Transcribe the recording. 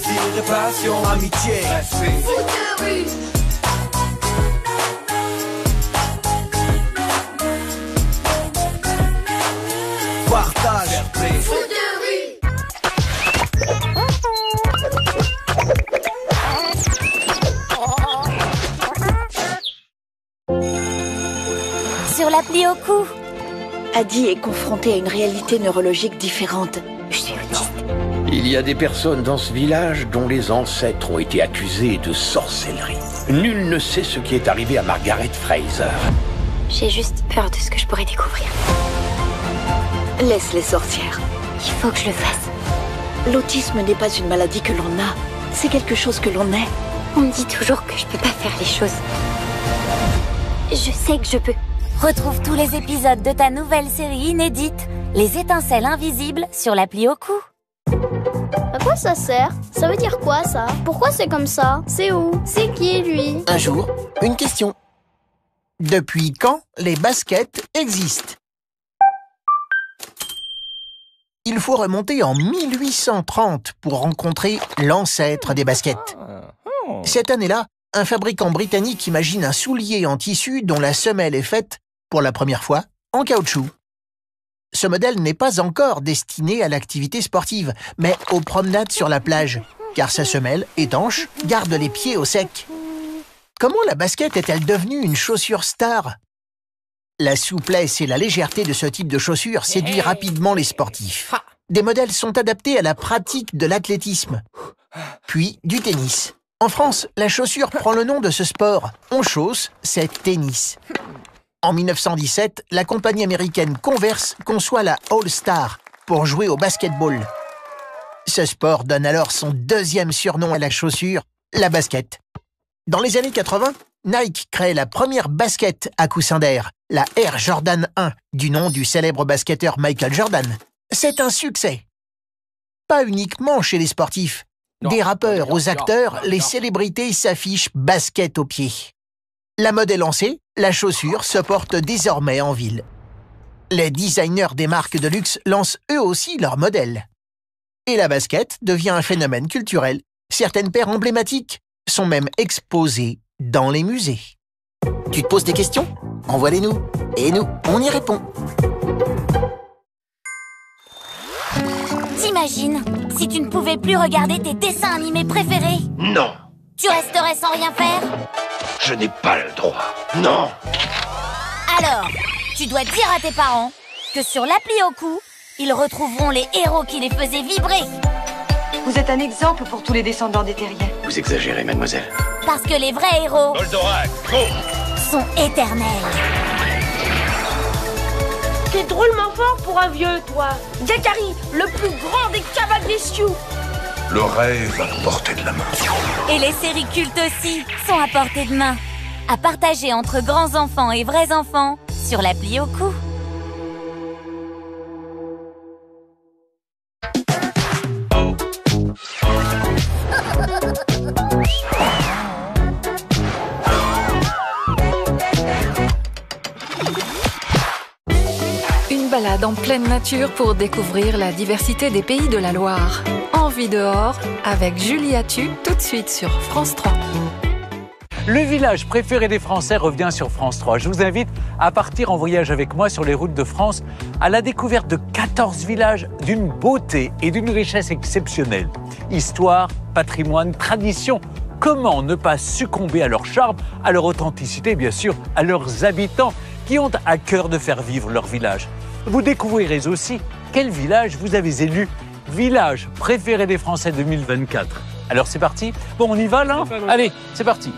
plaisir et passion, amitié. Foot de rue. Partage, Foot de rue. Sur l'appli au cou. Adi est confronté à une réalité neurologique différente. Je suis autiste. Il y a des personnes dans ce village dont les ancêtres ont été accusés de sorcellerie. Nul ne sait ce qui est arrivé à Margaret Fraser. J'ai juste peur de ce que je pourrais découvrir. Laisse les sorcières. Il faut que je le fasse. L'autisme n'est pas une maladie que l'on a, c'est quelque chose que l'on est. On me dit toujours que je peux pas faire les choses. Je sais que je peux. Retrouve tous les épisodes de ta nouvelle série inédite, Les étincelles invisibles, sur l'appli au cou. À quoi ça sert? Ça veut dire quoi ça? Pourquoi c'est comme ça? C'est où? C'est qui lui? Un jour, une question. Depuis quand les baskets existent? Il faut remonter en 1830 pour rencontrer l'ancêtre des baskets. Cette année-là, un fabricant britannique imagine un soulier en tissu dont la semelle est faite, pour la première fois, en caoutchouc. Ce modèle n'est pas encore destiné à l'activité sportive, mais aux promenades sur la plage, car sa semelle, étanche, garde les pieds au sec. Comment la basket est-elle devenue une chaussure star? La souplesse et la légèreté de ce type de chaussure séduit rapidement les sportifs. Des modèles sont adaptés à la pratique de l'athlétisme, puis du tennis. En France, la chaussure prend le nom de ce sport. On chausse, c'est tennis. En 1917, la compagnie américaine Converse conçoit la All-Star pour jouer au basketball. Ce sport donne alors son deuxième surnom à la chaussure, la basket. Dans les années 80, Nike crée la première basket à coussin d'air, la Air Jordan 1, du nom du célèbre basketteur Michael Jordan. C'est un succès. Pas uniquement chez les sportifs. Des rappeurs aux acteurs, les célébrités s'affichent basket aux pieds. La mode est lancée, la chaussure se porte désormais en ville. Les designers des marques de luxe lancent eux aussi leurs modèles. Et la basket devient un phénomène culturel. Certaines paires emblématiques sont même exposées dans les musées. Tu te poses des questions? Envoie-les-nous. Et nous, on y répond. T'imagines si tu ne pouvais plus regarder tes dessins animés préférés? Non, Tu resterais sans rien faire? Je n'ai pas le droit. Non Alors, tu dois dire à tes parents que sur l'appli au cou, ils retrouveront les héros qui les faisaient vibrer. Vous êtes un exemple pour tous les descendants des terriens. Vous exagérez, mademoiselle. Parce que les vrais héros Goldorak, sont éternels. T'es drôlement fort pour un vieux, toi. Yakari, le plus grand des cavaliers Sioux. Le rêve à portée de la main. Et les séries cultes aussi sont à portée de main. À partager entre grands enfants et vrais enfants sur l'appli au cou. Une balade en pleine nature pour découvrir la diversité des pays de la Loire. Envie dehors avec Julie Atu tout de suite sur France 3. Le village préféré des Français revient sur France 3. Je vous invite à partir en voyage avec moi sur les routes de France à la découverte de 14 villages d'une beauté et d'une richesse exceptionnelle. Histoire, patrimoine, tradition. Comment ne pas succomber à leur charme, à leur authenticité, bien sûr, à leurs habitants qui ont à cœur de faire vivre leur village. Vous découvrirez aussi quel village vous avez élu village préféré des Français 2024. Alors c'est parti. Bon, on y va là? Allez, c'est parti